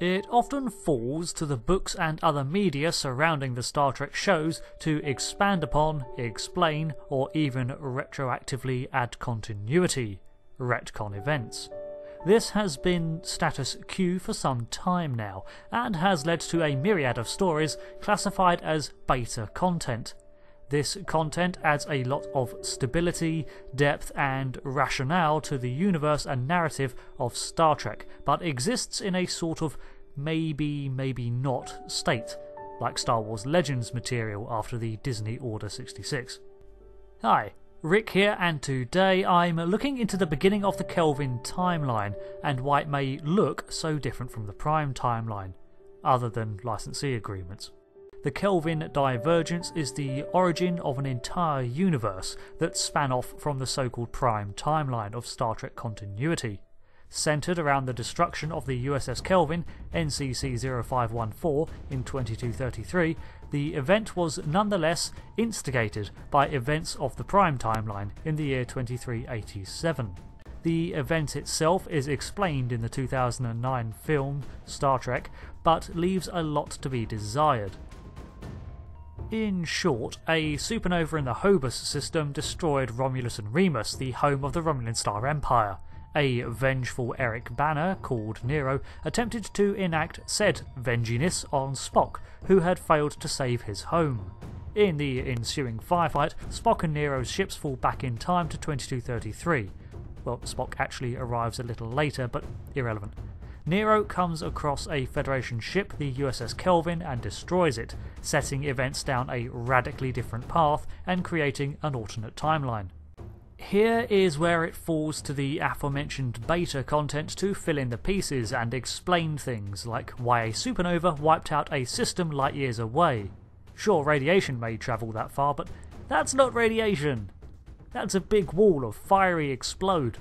It often falls to the books and other media surrounding the Star Trek shows to expand upon, explain, or even retroactively add continuity, retcon events. This has been status quo for some time now, and has led to a myriad of stories classified as beta content. This content adds a lot of stability, depth, and rationale to the universe and narrative of Star Trek, but exists in a sort of maybe, maybe not state, like Star Wars Legends material after the Disney Order 66. Hi, Rick here, and today I'm looking into the beginning of the Kelvin timeline and why it may look so different from the Prime timeline, other than licensee agreements. The Kelvin divergence is the origin of an entire universe that span off from the so called Prime timeline of Star Trek continuity. Centred around the destruction of the USS Kelvin NCC 0514 in 2233, the event was nonetheless instigated by events of the Prime timeline in the year 2387. The event itself is explained in the 2009 film Star Trek, but leaves a lot to be desired. In short, a supernova in the Hobus system destroyed Romulus and Remus, the home of the Romulan Star Empire. A vengeful Eric Bana, called Nero, attempted to enact said venginess on Spock, who had failed to save his home. In the ensuing firefight, Spock and Nero's ships fall back in time to 2233. Well, Spock actually arrives a little later, but irrelevant. Nero comes across a Federation ship, the USS Kelvin, and destroys it, setting events down a radically different path and creating an alternate timeline. Here is where it falls to the aforementioned beta content to fill in the pieces and explain things, like why a supernova wiped out a system light years away. Sure, radiation may travel that far, but that's not radiation. That's a big wall of fiery explode.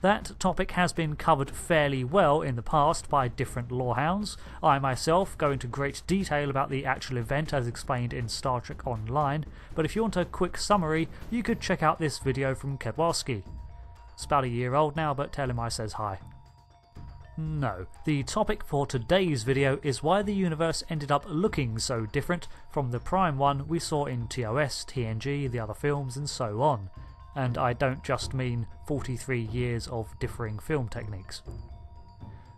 That topic has been covered fairly well in the past by different lorehounds. I myself go into great detail about the actual event as explained in Star Trek Online, but if you want a quick summary, you could check out this video from Kedwarski. It's about a year old now, but tell him I says hi. No, the topic for today's video is why the universe ended up looking so different from the prime one we saw in TOS, TNG, the other films, and so on and I don't just mean 43 years of differing film techniques.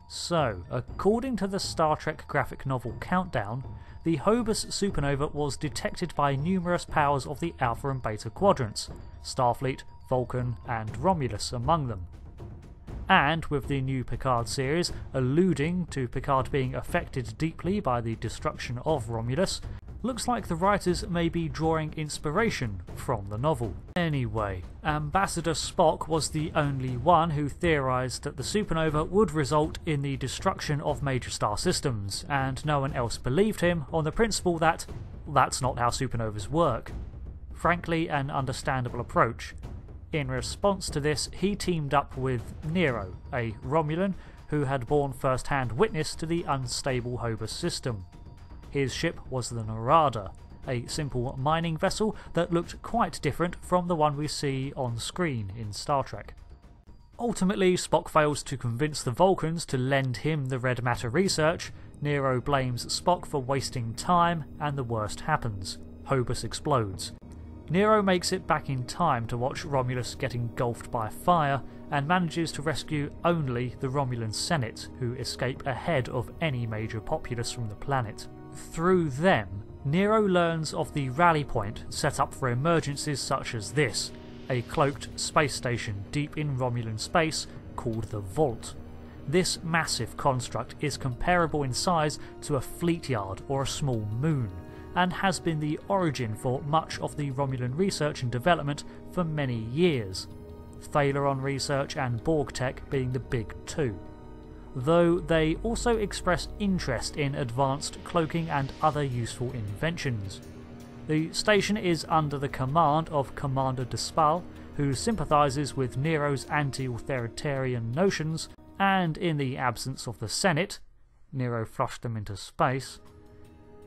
So, according to the Star Trek graphic novel Countdown, the Hobus supernova was detected by numerous powers of the Alpha and Beta quadrants, Starfleet, Vulcan, and Romulus among them. And with the new Picard series alluding to Picard being affected deeply by the destruction of Romulus, looks like the writers may be drawing inspiration from the novel. Anyway, Ambassador Spock was the only one who theorised that the supernova would result in the destruction of major star systems, and no one else believed him on the principle that that's not how supernovas work. Frankly, an understandable approach. In response to this, he teamed up with Nero, a Romulan who had borne first hand witness to the unstable Hobus system. His ship was the Narada, a simple mining vessel that looked quite different from the one we see on screen in Star Trek. Ultimately, Spock fails to convince the Vulcans to lend him the red matter research, Nero blames Spock for wasting time, and the worst happens. Hobus explodes. Nero makes it back in time to watch Romulus get engulfed by fire, and manages to rescue only the Romulan Senate, who escape ahead of any major populace from the planet. Through them, Nero learns of the rally point set up for emergencies such as this a cloaked space station deep in Romulan space called the Vault. This massive construct is comparable in size to a fleet yard or a small moon, and has been the origin for much of the Romulan research and development for many years. Thalaron research and Borg tech being the big two though they also express interest in advanced cloaking and other useful inventions. The station is under the command of Commander Despal, who sympathises with Nero's anti authoritarian notions, and in the absence of the Senate, Nero flushed them into space,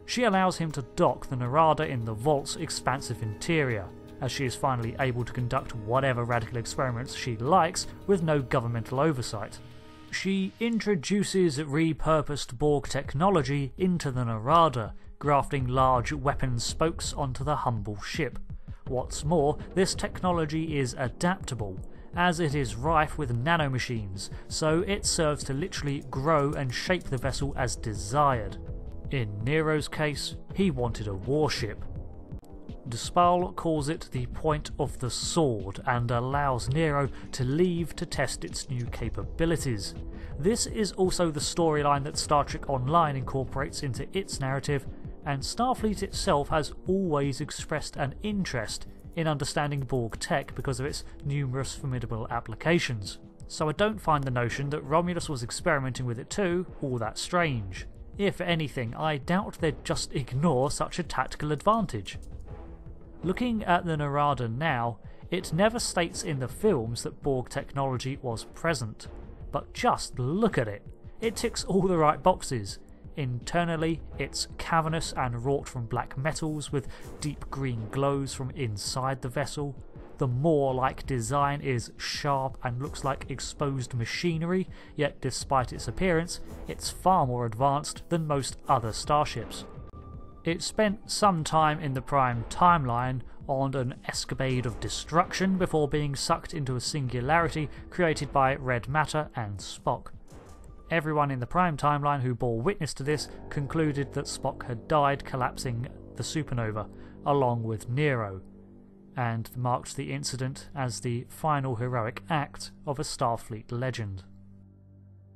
she allows him to dock the Narada in the vault's expansive interior, as she is finally able to conduct whatever radical experiments she likes with no governmental oversight. She introduces repurposed Borg technology into the Narada, grafting large weapon spokes onto the humble ship. What's more, this technology is adaptable, as it is rife with nanomachines, so it serves to literally grow and shape the vessel as desired. In Nero's case, he wanted a warship. Despal calls it the point of the sword and allows Nero to leave to test its new capabilities. This is also the storyline that Star Trek Online incorporates into its narrative, and Starfleet itself has always expressed an interest in understanding Borg tech because of its numerous formidable applications. So I don't find the notion that Romulus was experimenting with it too all that strange. If anything, I doubt they'd just ignore such a tactical advantage. Looking at the Narada now, it never states in the films that Borg technology was present. But just look at it. It ticks all the right boxes. Internally, it's cavernous and wrought from black metals with deep green glows from inside the vessel. The Maw like design is sharp and looks like exposed machinery, yet despite its appearance, it's far more advanced than most other starships. It spent some time in the Prime timeline on an escapade of destruction before being sucked into a singularity created by red matter and Spock. Everyone in the Prime timeline who bore witness to this concluded that Spock had died collapsing the supernova, along with Nero, and marked the incident as the final heroic act of a Starfleet legend.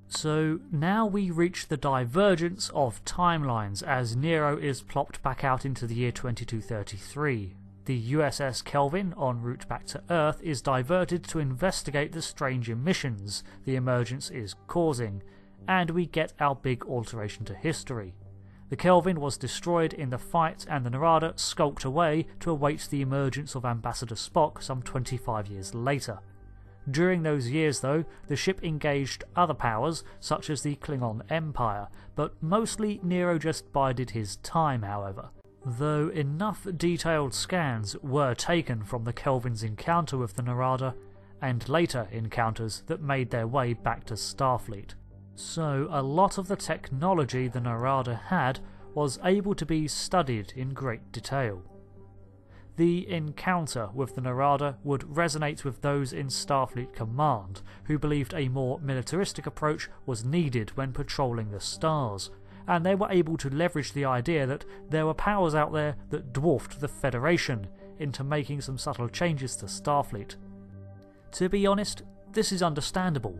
So now we reach the divergence of timelines as Nero is plopped back out into the year 2233. The USS Kelvin, en route back to Earth, is diverted to investigate the strange emissions the emergence is causing, and we get our big alteration to history. The Kelvin was destroyed in the fight, and the Narada skulked away to await the emergence of Ambassador Spock some 25 years later. During those years, though, the ship engaged other powers, such as the Klingon Empire, but mostly Nero just bided his time, however. Though enough detailed scans were taken from the Kelvin's encounter with the Narada, and later encounters that made their way back to Starfleet. So, a lot of the technology the Narada had was able to be studied in great detail. The encounter with the Narada would resonate with those in Starfleet Command, who believed a more militaristic approach was needed when patrolling the stars, and they were able to leverage the idea that there were powers out there that dwarfed the Federation into making some subtle changes to Starfleet. To be honest, this is understandable.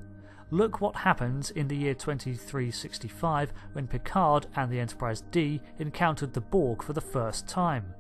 Look what happens in the year 2365 when Picard and the Enterprise D encountered the Borg for the first time.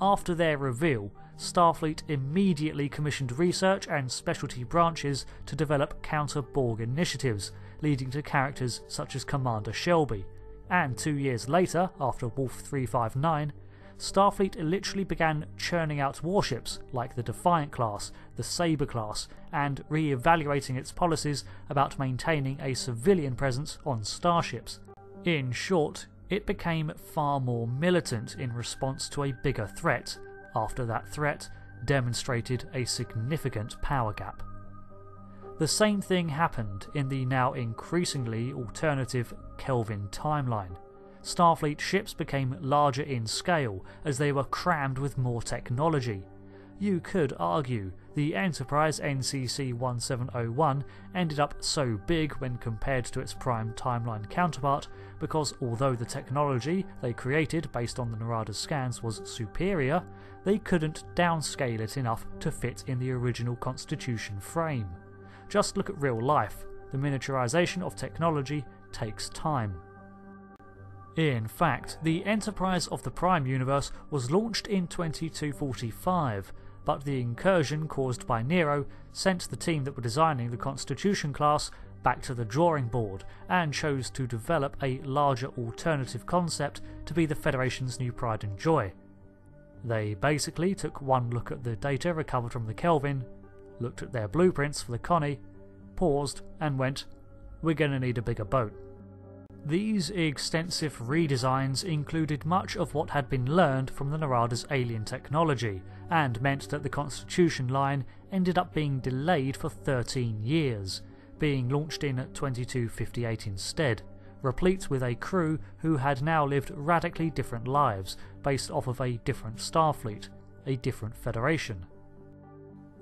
After their reveal, Starfleet immediately commissioned research and specialty branches to develop counter Borg initiatives, leading to characters such as Commander Shelby. And two years later, after Wolf 359, Starfleet literally began churning out warships like the Defiant class, the Sabre class, and re evaluating its policies about maintaining a civilian presence on starships. In short, it became far more militant in response to a bigger threat, after that threat demonstrated a significant power gap. The same thing happened in the now increasingly alternative Kelvin timeline. Starfleet ships became larger in scale as they were crammed with more technology. You could argue the Enterprise NCC 1701 ended up so big when compared to its prime timeline counterpart because although the technology they created based on the Narada's scans was superior, they couldn't downscale it enough to fit in the original Constitution frame. Just look at real life. The miniaturization of technology takes time. In fact, the Enterprise of the Prime Universe was launched in 2245, but the incursion caused by Nero sent the team that were designing the Constitution class back to the drawing board and chose to develop a larger alternative concept to be the Federation's new pride and joy. They basically took one look at the data recovered from the Kelvin, looked at their blueprints for the Connie, paused, and went, We're gonna need a bigger boat. These extensive redesigns included much of what had been learned from the Narada's alien technology, and meant that the Constitution line ended up being delayed for 13 years. being launched in 2258 instead, replete with a crew who had now lived radically different lives based off of a different Starfleet, a different Federation.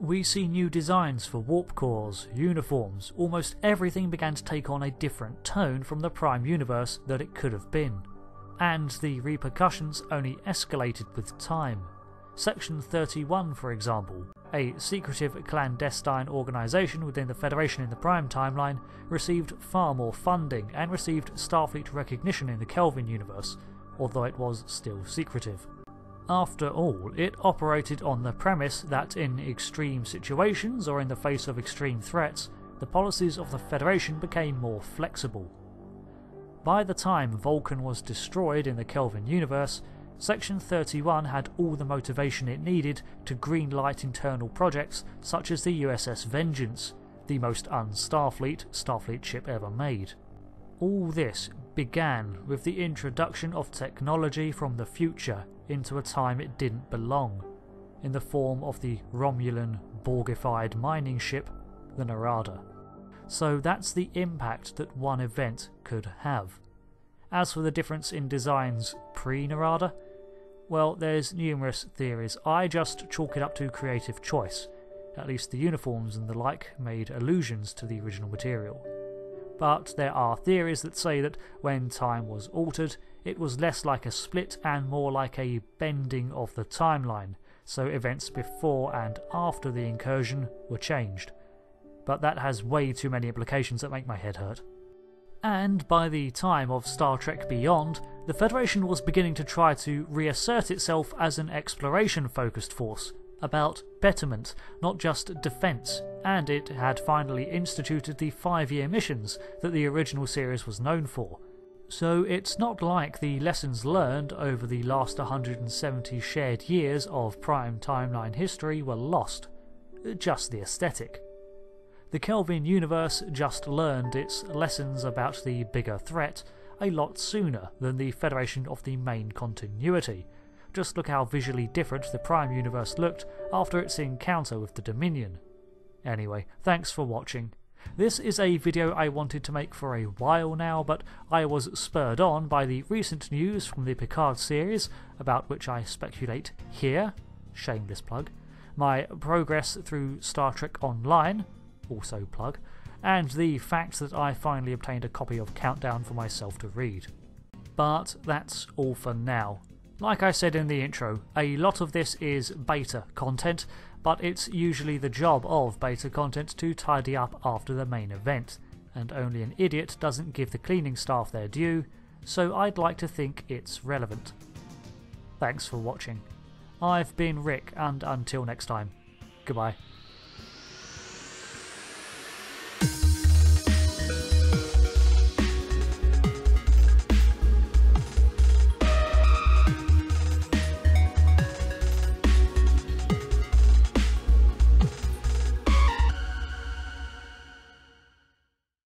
We see new designs for warp cores, uniforms, almost everything began to take on a different tone from the Prime universe that it could have been. And the repercussions only escalated with time. Section 31, for example, a secretive clandestine organisation within the Federation in the Prime timeline, received far more funding and received Starfleet recognition in the Kelvin universe, although it was still secretive. After all, it operated on the premise that in extreme situations or in the face of extreme threats, the policies of the Federation became more flexible. By the time Vulcan was destroyed in the Kelvin universe, Section 31 had all the motivation it needed to greenlight internal projects such as the USS Vengeance, the most un-Starfleet Starfleet ship ever made. All this began with the introduction of technology from the future into a time it didn't belong, in the form of the Romulan Borgified mining ship, the Narada. So that's the impact that one event could have. As for the difference in designs pre Narada, well, there's numerous theories. I just chalk it up to creative choice. At least the uniforms and the like made allusions to the original material. But there are theories that say that when time was altered, it was less like a split and more like a bending of the timeline, so events before and after the incursion were changed. But that has way too many implications that make my head hurt. And by the time of Star Trek Beyond, the Federation was beginning to try to reassert itself as an exploration focused force, about betterment, not just defence, and it had finally instituted the five year missions that the original series was known for. So it's not like the lessons learned over the last 170 shared years of prime timeline history were lost, just the aesthetic. The Kelvin universe just learned its lessons about the bigger threat a lot sooner than the Federation of the main continuity. Just look how visually different the Prime universe looked after its encounter with the Dominion. Anyway, thanks for watching. This is a video I wanted to make for a while now, but I was spurred on by the recent news from the Picard series, about which I speculate here, shameless plug, my progress through Star Trek Online, also plug, and the fact that I finally obtained a copy of Countdown for myself to read. But that's all for now. Like I said in the intro, a lot of this is beta content, but it's usually the job of beta content to tidy up after the main event, and only an idiot doesn't give the cleaning staff their due, so I'd like to think it's relevant. Thanks for watching. I've been Rick, and until next time, goodbye.